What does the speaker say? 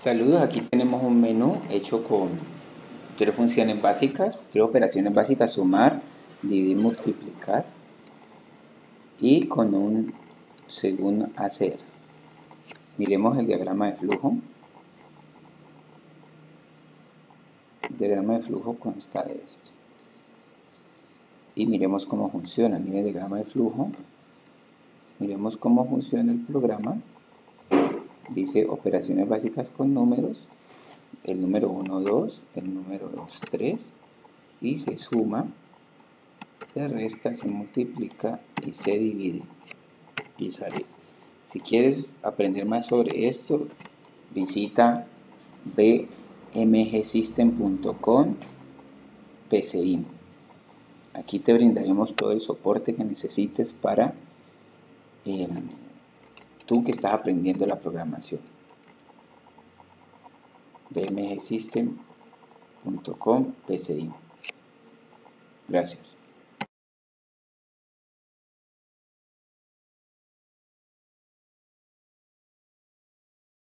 Saludos, aquí tenemos un menú hecho con tres funciones básicas, tres operaciones básicas, sumar, dividir, multiplicar y con un según hacer. Miremos el diagrama de flujo. El diagrama de flujo consta de esto. Y miremos cómo funciona. Miren el diagrama de flujo. Miremos cómo funciona el programa dice operaciones básicas con números, el número 1, 2, el número 2, 3, y se suma, se resta, se multiplica y se divide. Y sale. Si quieres aprender más sobre esto, visita bmgsystem.com PCI. Aquí te brindaremos todo el soporte que necesites para eh, tú que estás aprendiendo la programación. bmgsystem.com PCI. Gracias.